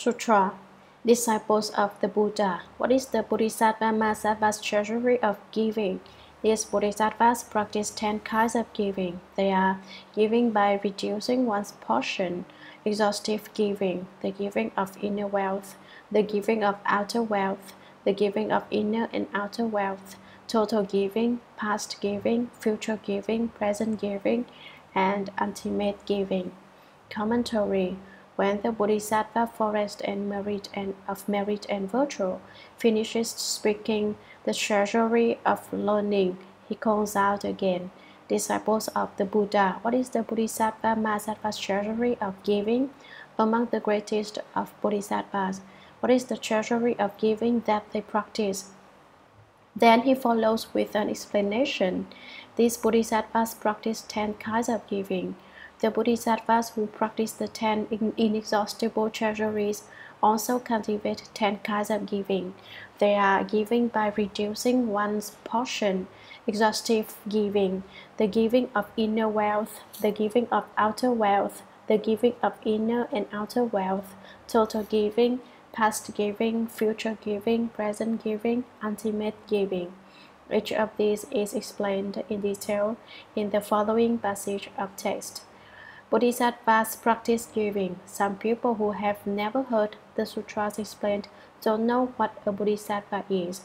Sutra Disciples of the Buddha. What is the Bodhisattva Mahasattva's treasury of giving? These bodhisattvas practice 10 kinds of giving. They are giving by reducing one's portion, exhaustive giving, the giving of inner wealth, the giving of outer wealth, the giving of inner and outer wealth, total giving, past giving, future giving, present giving, and ultimate giving. Commentary when the Bodhisattva forest and merit and of merit and virtue finishes speaking the treasury of learning, he calls out again, disciples of the Buddha. What is the Bodhisattva Mahasattva's treasury of giving? Among the greatest of Bodhisattvas, what is the treasury of giving that they practice? Then he follows with an explanation. These Bodhisattvas practice ten kinds of giving. The Bodhisattvas who practice the ten inexhaustible treasuries also cultivate ten kinds of giving. They are giving by reducing one's portion, exhaustive giving, the giving of inner wealth, the giving of outer wealth, the giving of inner and outer wealth, total giving, past giving, future giving, present giving, ultimate giving. Each of these is explained in detail in the following passage of text. Bodhisattvas practice giving. Some people who have never heard the sutras explained don't know what a bodhisattva is.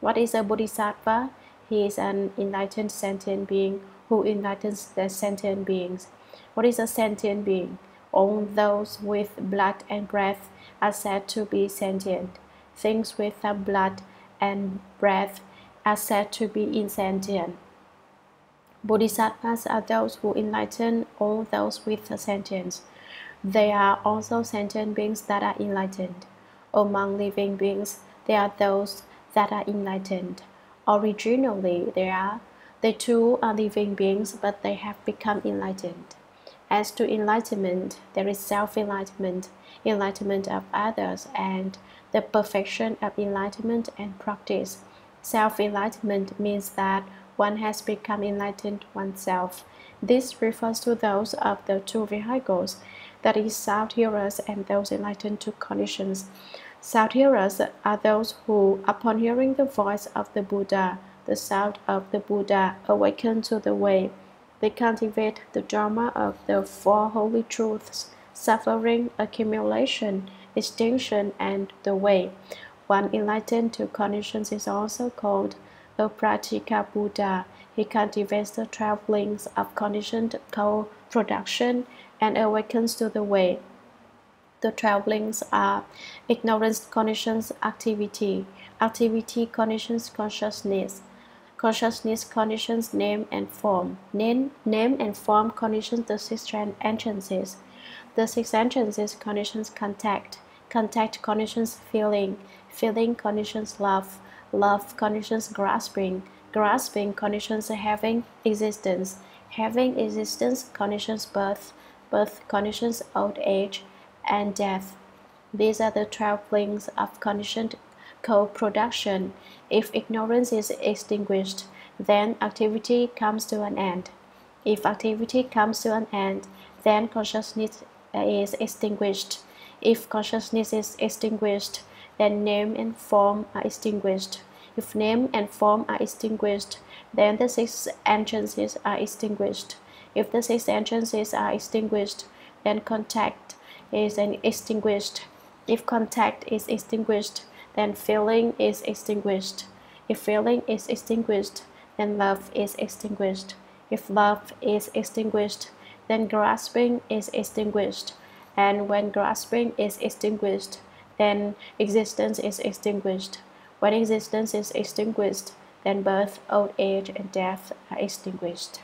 What is a bodhisattva? He is an enlightened sentient being who enlightens the sentient beings. What is a sentient being? All those with blood and breath are said to be sentient. Things without blood and breath are said to be insentient. Bodhisattvas are those who enlighten all those with sentience. They are also sentient beings that are enlightened. Among living beings, there are those that are enlightened. Originally, they are they too are living beings, but they have become enlightened. As to enlightenment, there is self-enlightenment, enlightenment of others, and the perfection of enlightenment and practice. Self-enlightenment means that one has become enlightened oneself. This refers to those of the two vehicles, that is, sound hearers and those enlightened to conditions. Sound hearers are those who, upon hearing the voice of the Buddha, the sound of the Buddha, awaken to the way. They cultivate the Dharma of the Four Holy Truths, suffering, accumulation, extinction, and the way. One enlightened to conditions is also called a Pratyeka Buddha. He cultivates the travelings of conditioned co-production and awakens to the way. The travelings are ignorance conditions activity, activity conditions consciousness, consciousness conditions name and form, name, name and form conditions the six entrances, the six entrances conditions contact, contact conditions feeling, feeling conditions love, love conditions grasping, grasping conditions having existence, having existence conditions birth, birth conditions old age, and death. These are the 12 links of conditioned co-production. If ignorance is extinguished, then activity comes to an end. If activity comes to an end, then consciousness is extinguished. If consciousness is extinguished, then name and form are extinguished. If name and form are extinguished, then the six entrances are extinguished. If the six entrances are extinguished, then contact is extinguished. If contact is extinguished, then feeling is extinguished. If feeling is extinguished, then love is extinguished. If love is extinguished, then grasping is extinguished. And when grasping is extinguished, then existence is extinguished. When existence is extinguished, then birth, old age, and death are extinguished.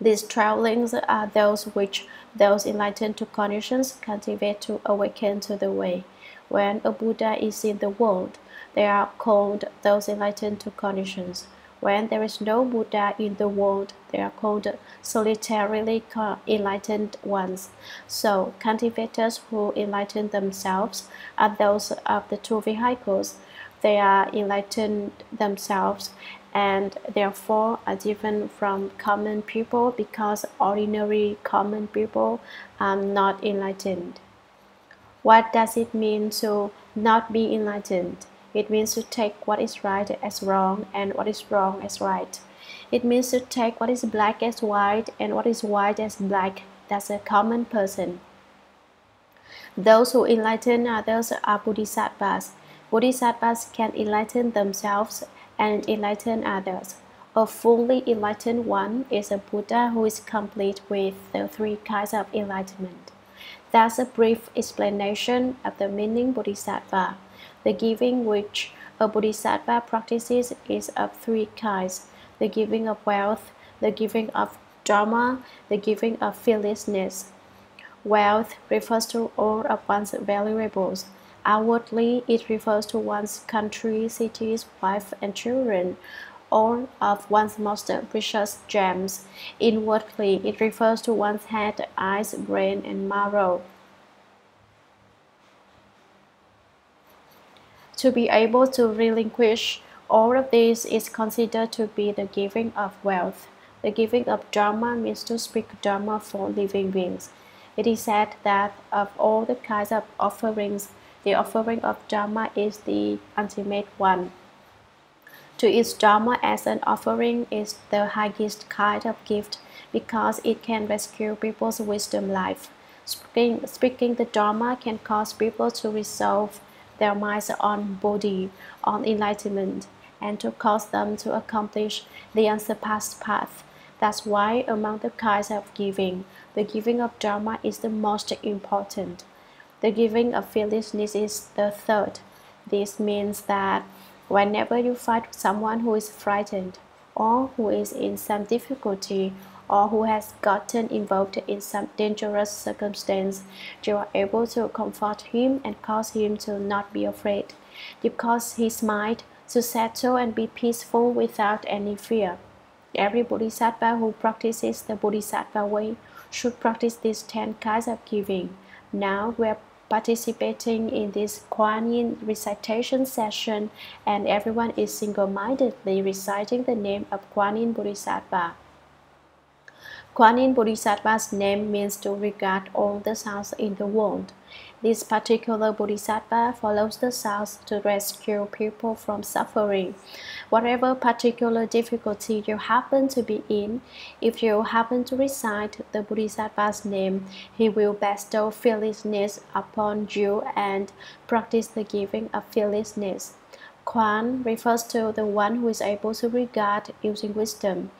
These travelings are those which those enlightened to conditions cultivate to awaken to the way. When a Buddha is in the world, they are called those enlightened to conditions. When there is no Buddha in the world, they are called solitarily enlightened ones. So, cultivators who enlighten themselves are those of the two vehicles. They are enlightened themselves and therefore are different from common people because ordinary common people are not enlightened. What does it mean to not be enlightened? It means to take what is right as wrong and what is wrong as right. It means to take what is black as white and what is white as black. That's a common person. Those who enlighten others are bodhisattvas. Bodhisattvas can enlighten themselves and enlighten others. A fully enlightened one is a Buddha who is complete with the three kinds of enlightenment. That's a brief explanation of the meaning Bodhisattva. The giving which a Bodhisattva practices is of three kinds the giving of wealth, the giving of Dharma, the giving of fearlessness. Wealth refers to all of one's valuables. Outwardly, it refers to one's country, cities, wife, and children, all of one's most precious gems. Inwardly, it refers to one's head, eyes, brain, and marrow. To be able to relinquish all of this is considered to be the giving of wealth. The giving of Dharma means to speak Dharma for living beings. It is said that of all the kinds of offerings, the offering of Dharma is the ultimate one. To eat Dharma as an offering is the highest kind of gift because it can rescue people's wisdom life. Speaking, speaking the Dharma can cause people to resolve their minds on Bodhi, on enlightenment, and to cause them to accomplish the unsurpassed path. That's why among the kinds of giving, the giving of Dharma is the most important. The giving of fearlessness is the third. This means that Whenever you find someone who is frightened, or who is in some difficulty, or who has gotten involved in some dangerous circumstance, you are able to comfort him and cause him to not be afraid. You cause his mind to settle and be peaceful without any fear. Every bodhisattva who practices the bodhisattva way should practice these ten kinds of giving. Now we are participating in this Kuan Yin recitation session and everyone is single-mindedly reciting the name of Kuan Yin Bodhisattva. Kuan Yin Bodhisattva's name means to regard all the sounds in the world. This particular bodhisattva follows the sounds to rescue people from suffering. Whatever particular difficulty you happen to be in, if you happen to recite the bodhisattva's name, he will bestow fearlessness upon you and practice the giving of fearlessness. Kuan refers to the one who is able to regard using wisdom.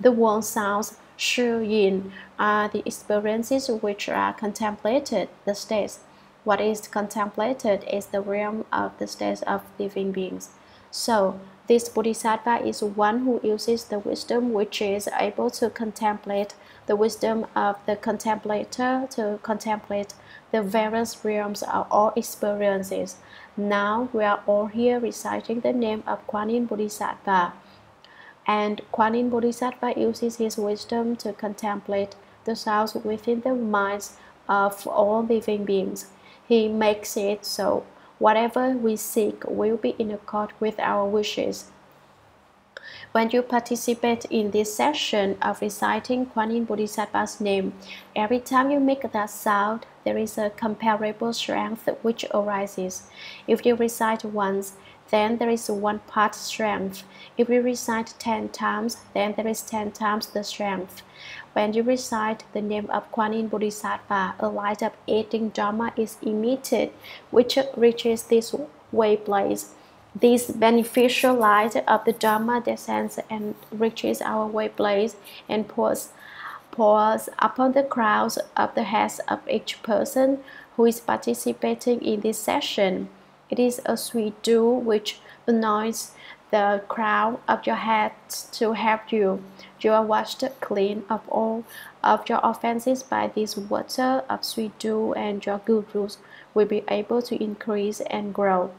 The word sounds Shih Yin are the experiences which are contemplated, the states what is contemplated is the realm of the states of living beings. So, this Bodhisattva is one who uses the wisdom which is able to contemplate the wisdom of the contemplator to contemplate the various realms of all experiences. Now we are all here reciting the name of Kuan Yin Bodhisattva. And Kuan Yin Bodhisattva uses his wisdom to contemplate the sounds within the minds of all living beings. He makes it so whatever we seek will be in accord with our wishes. When you participate in this session of reciting Kuan Yin Bodhisattva's name, every time you make that sound, there is a comparable strength which arises. If you recite once, then there is one part strength. If you recite 10 times, then there is 10 times the strength. When you recite the name of Kuan Yin Bodhisattva, a light of eating Dharma is emitted, which reaches this way place. This beneficial light of the Dharma descends and reaches our way place and pours, pours upon the crowds of the heads of each person who is participating in this session. It is a sweet dew which anoints the crown of your head to help you. You are washed clean of all of your offenses by this water of sweet dew, and your good roots will be able to increase and grow.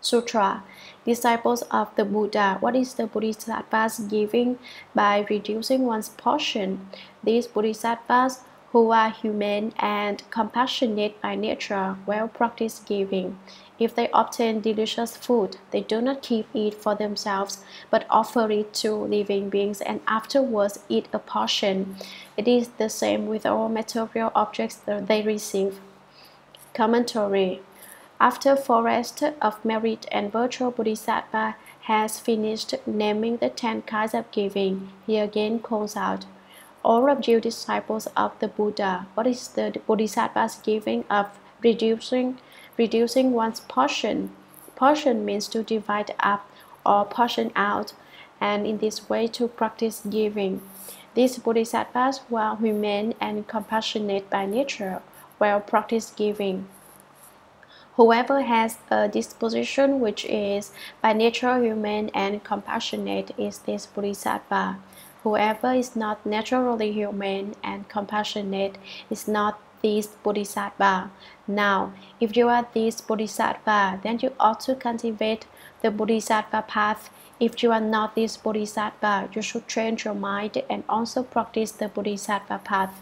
Sutra Disciples of the Buddha. What is the Bodhisattva's giving by reducing one's portion? These Bodhisattvas who are humane and compassionate by nature will practice giving. If they obtain delicious food, they do not keep it for themselves, but offer it to living beings and afterwards eat a portion. It is the same with all material objects that they receive. Commentary After Forest of Merit and Virtue Bodhisattva has finished naming the ten kinds of giving, he again calls out, All of you disciples of the Buddha, what is the Bodhisattva's giving of reducing, reducing one's portion? Portion means to divide up or portion out, and in this way to practice giving. These bodhisattvas were humane and compassionate by nature, while practice giving. Whoever has a disposition which is by nature humane and compassionate is this bodhisattva. Whoever is not naturally humane and compassionate is not this bodhisattva. Now, if you are this bodhisattva, then you ought to cultivate the bodhisattva path. If you are not this bodhisattva, you should train your mind and also practice the bodhisattva path.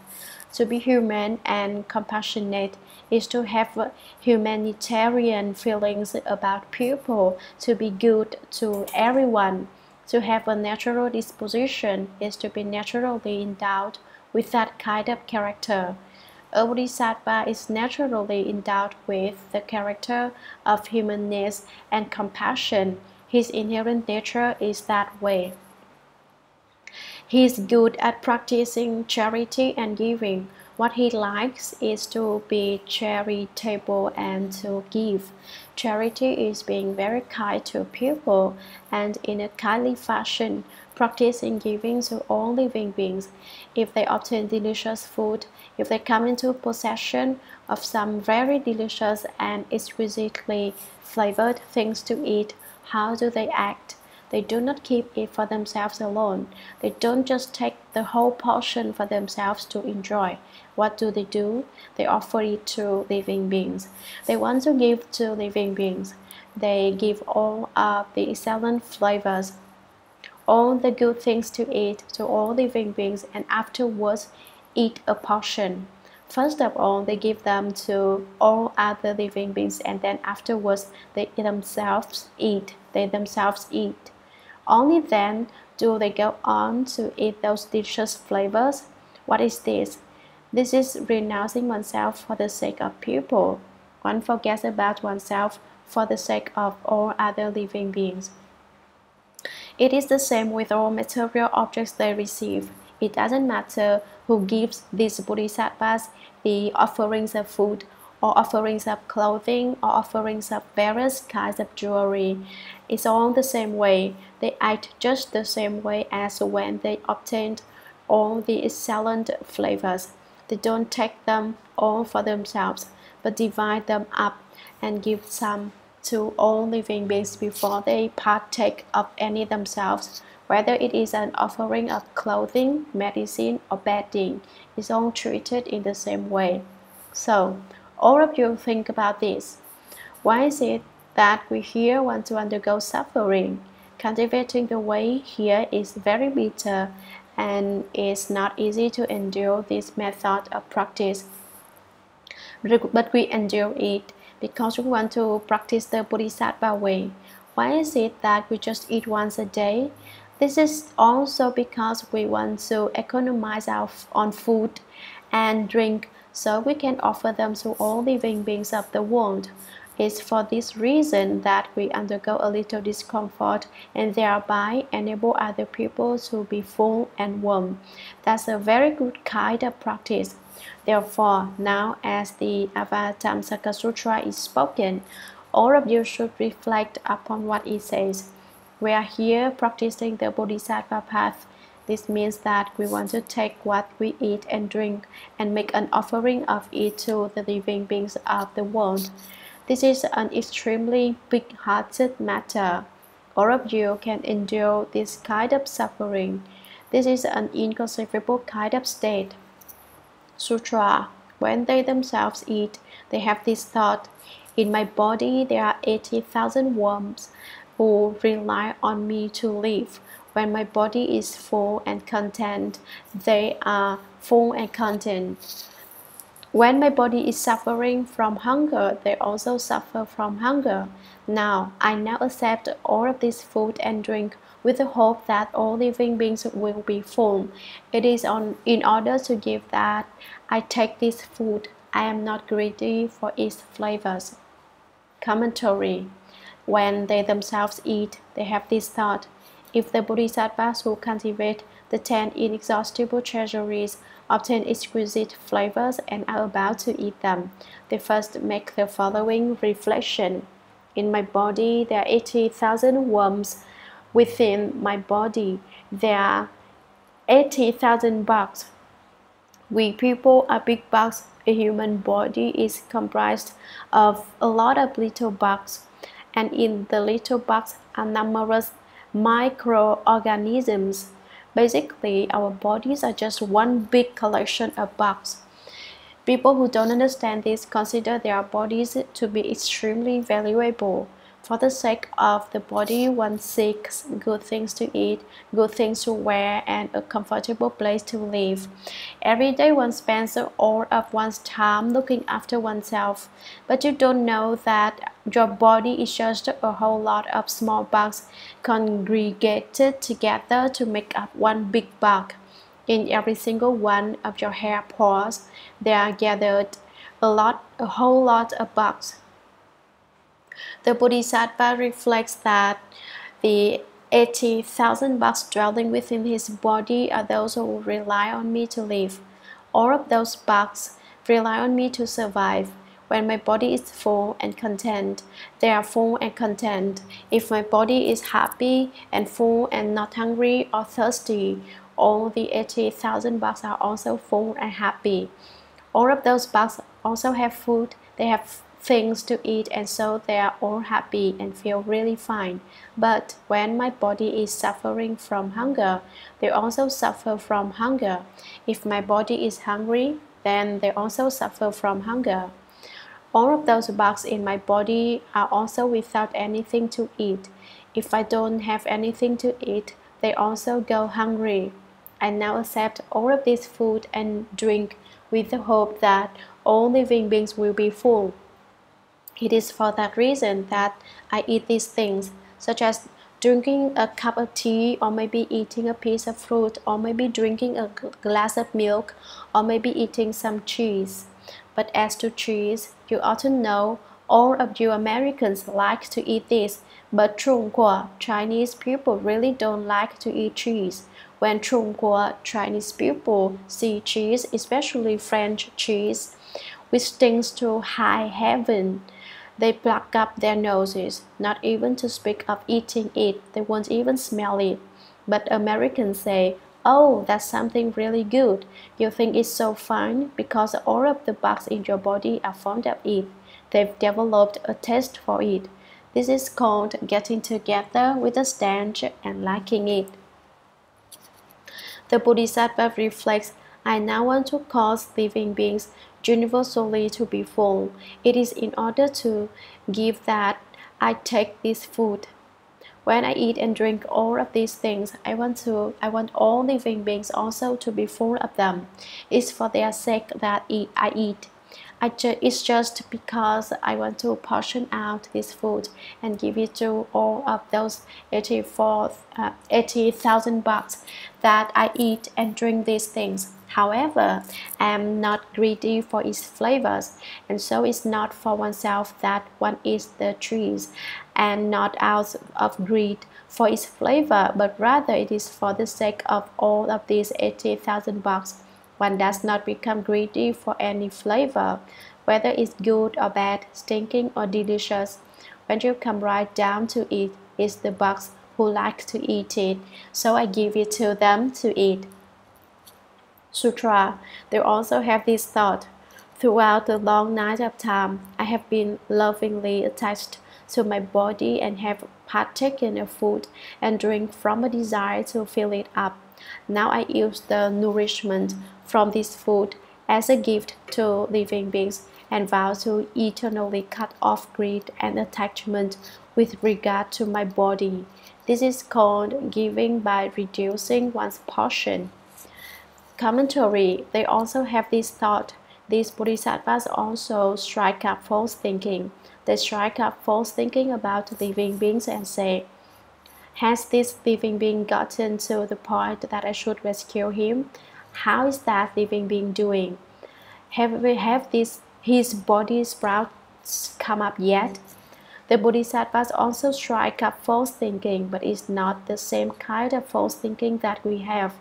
To be human and compassionate is to have humanitarian feelings about people, to be good to everyone. To have a natural disposition is to be naturally endowed with that kind of character. A bodhisattva is naturally endowed with the character of humanness and compassion. His inherent nature is that way. He is good at practicing charity and giving. What he likes is to be charitable and to give. Charity is being very kind to people and in a kindly fashion, practicing giving to all living beings. If they obtain delicious food, if they come into possession of some very delicious and exquisitely flavored things to eat, how do they act? They do not keep it for themselves alone. They don't just take the whole portion for themselves to enjoy. What do they do? They offer it to living beings. They want to give to living beings. They give all of the excellent flavors, all the good things to eat to all living beings, and afterwards eat a portion. First of all, they give them to all other living beings, and then afterwards, they themselves eat. They themselves eat. Only then do they go on to eat those delicious flavors. What is this? This is renouncing oneself for the sake of people. One forgets about oneself for the sake of all other living beings. It is the same with all material objects they receive. It doesn't matter who gives these bodhisattvas the offerings of food or offerings of clothing or offerings of various kinds of jewelry. It's all the same way. They act just the same way as when they obtained all the excellent flavors. They don't take them all for themselves, but divide them up and give some to all living beings before they partake of any themselves. Whether it is an offering of clothing, medicine, or bedding, is all treated in the same way. So, all of you think about this. Why is it that we here want to undergo suffering? Cultivating the way here is very bitter and it's not easy to endure this method of practice. But we endure it because we want to practice the Bodhisattva way. Why is it that we just eat once a day? This is also because we want to economize our, on food and drink so we can offer them to all living beings of the world. It's for this reason that we undergo a little discomfort and thereby enable other people to be full and warm. That's a very good kind of practice. Therefore, now as the Avatamsaka Sutra is spoken, all of you should reflect upon what it says. We are here practicing the Bodhisattva path this means that we want to take what we eat and drink and make an offering of it to the living beings of the world. This is an extremely big hearted matter. All of you can endure this kind of suffering. This is an inconceivable kind of state. Sutra. When they themselves eat, they have this thought In my body, there are 80,000 worms who rely on me to live. When my body is full and content, they are full and content. When my body is suffering from hunger, they also suffer from hunger. Now, I now accept all of this food and drink with the hope that all living beings will be full. It is on, in order to give that I take this food, I am not greedy for its flavors. Commentary When they themselves eat, they have this thought if the bodhisattvas who cultivate the ten inexhaustible treasuries obtain exquisite flavors and are about to eat them, they first make the following reflection. In my body there are 80,000 worms. Within my body there are 80,000 bugs. We people are big bugs. A human body is comprised of a lot of little bugs, and in the little bugs are numerous microorganisms. Basically, our bodies are just one big collection of bugs. People who don't understand this consider their bodies to be extremely valuable. For the sake of the body, one seeks good things to eat, good things to wear, and a comfortable place to live. Every day, one spends all of one's time looking after oneself, but you don't know that your body is just a whole lot of small bugs congregated together to make up one big bug. In every single one of your hair pores, there are gathered a lot, a whole lot of bugs. The Bodhisattva reflects that the 80,000 bugs dwelling within his body are those who rely on me to live. All of those bugs rely on me to survive. When my body is full and content, they are full and content. If my body is happy and full and not hungry or thirsty, all the 80,000 bugs are also full and happy. All of those bugs also have food, they have things to eat and so they are all happy and feel really fine. But when my body is suffering from hunger, they also suffer from hunger. If my body is hungry, then they also suffer from hunger. All of those bugs in my body are also without anything to eat. If I don't have anything to eat, they also go hungry. I now accept all of this food and drink with the hope that all living beings will be full. It is for that reason that I eat these things, such as drinking a cup of tea, or maybe eating a piece of fruit, or maybe drinking a glass of milk, or maybe eating some cheese. But as to cheese, you ought to know all of you Americans like to eat this, but Chunghua, Chinese people really don't like to eat cheese. When Chunghua, Chinese people see cheese, especially French cheese, which stings to high heaven, they pluck up their noses, not even to speak of eating it, they won't even smell it. But Americans say, Oh, that's something really good. You think it's so fine because all of the bugs in your body are fond of it. They've developed a taste for it. This is called getting together with a stench and liking it. The Bodhisattva reflects I now want to cause living beings universally to be full. It is in order to give that I take this food. When I eat and drink all of these things, I want to I want all living beings also to be full of them. It's for their sake that I eat. I ju it's just because I want to portion out this food and give it to all of those 84, uh, 80,000 bucks that I eat and drink these things. However, I am not greedy for its flavors, and so it's not for oneself that one eats the trees, and not out of greed for its flavor, but rather it is for the sake of all of these 80,000 bucks. One does not become greedy for any flavor, whether it's good or bad, stinking or delicious. When you come right down to it, it's the bugs who like to eat it, so I give it to them to eat. Sutra, they also have this thought. Throughout the long night of time, I have been lovingly attached to my body and have partaken of food and drink from a desire to fill it up. Now I use the nourishment from this food as a gift to living beings and vow to eternally cut off greed and attachment with regard to my body. This is called giving by reducing one's portion commentary, they also have this thought. These bodhisattvas also strike up false thinking. They strike up false thinking about living beings and say, Has this living being gotten to the point that I should rescue him? How is that living being doing? Have we have this his body sprouts come up yet? The Bodhisattvas also strike up false thinking, but it's not the same kind of false thinking that we have.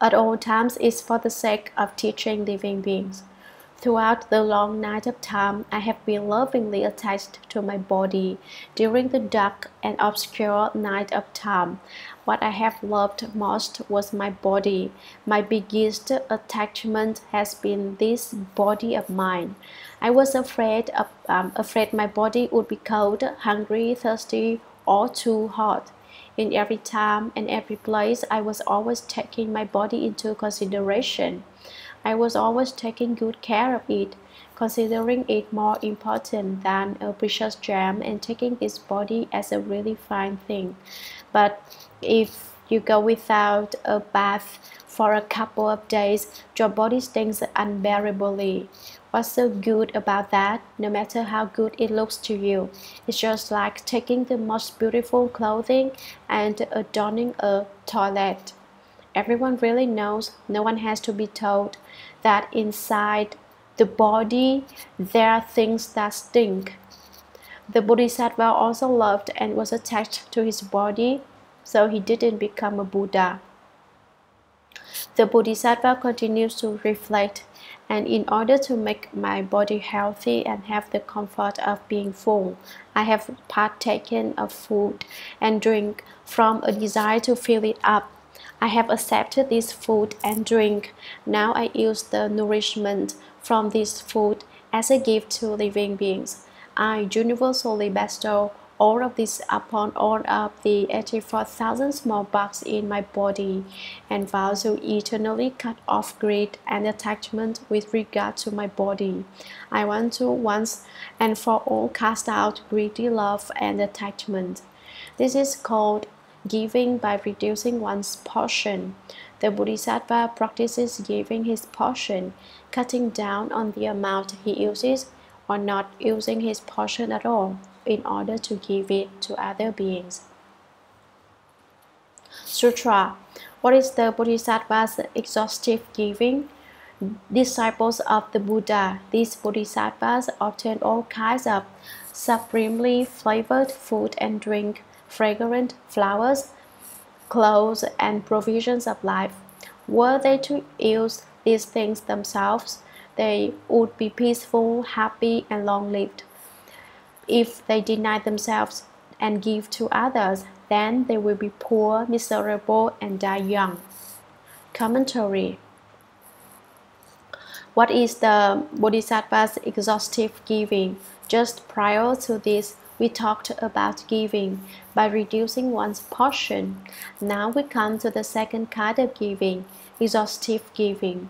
At all times, is for the sake of teaching living beings. Throughout the long night of time, I have been lovingly attached to my body. During the dark and obscure night of time, what I have loved most was my body. My biggest attachment has been this body of mine. I was afraid of um, afraid my body would be cold, hungry, thirsty, or too hot. In every time and every place, I was always taking my body into consideration. I was always taking good care of it, considering it more important than a precious gem and taking this body as a really fine thing. But if you go without a bath for a couple of days, your body stinks unbearably. What's so good about that? No matter how good it looks to you, it's just like taking the most beautiful clothing and adorning a toilet. Everyone really knows, no one has to be told that inside the body there are things that stink. The Bodhisattva also loved and was attached to his body, so he didn't become a Buddha. The Bodhisattva continues to reflect, and in order to make my body healthy and have the comfort of being full, I have partaken of food and drink from a desire to fill it up I have accepted this food and drink. Now I use the nourishment from this food as a gift to living beings. I universally bestow all of this upon all of the 84,000 small bugs in my body and vow to eternally cut off greed and attachment with regard to my body. I want to once and for all cast out greedy love and attachment. This is called giving by reducing one's portion. The Bodhisattva practices giving his portion, cutting down on the amount he uses or not using his portion at all in order to give it to other beings. Sutra What is the Bodhisattva's exhaustive giving? Disciples of the Buddha, these Bodhisattvas obtain all kinds of supremely flavored food and drink fragrant flowers, clothes, and provisions of life. Were they to use these things themselves, they would be peaceful, happy, and long lived. If they deny themselves and give to others, then they will be poor, miserable, and die young. Commentary What is the Bodhisattva's exhaustive giving? Just prior to this, we talked about giving by reducing one's portion. Now we come to the second kind of giving, exhaustive giving.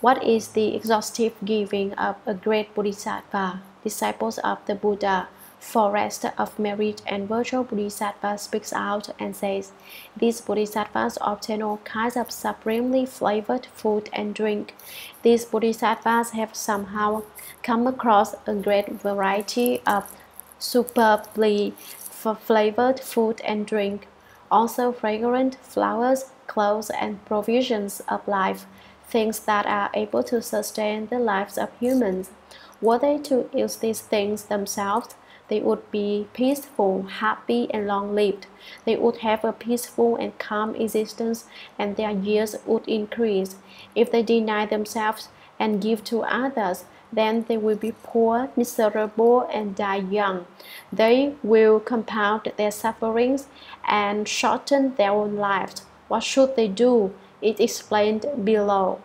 What is the exhaustive giving of a great Bodhisattva, disciples of the Buddha? Forest of merit and virtual Bodhisattva speaks out and says, These Bodhisattvas obtain all kinds of supremely flavored food and drink. These Bodhisattvas have somehow come across a great variety of superbly flavored food and drink, also fragrant flowers, clothes, and provisions of life, things that are able to sustain the lives of humans. Were they to use these things themselves, they would be peaceful, happy, and long lived. They would have a peaceful and calm existence, and their years would increase. If they deny themselves and give to others, then they will be poor, miserable, and die young. They will compound their sufferings and shorten their own lives. What should they do? It is explained below.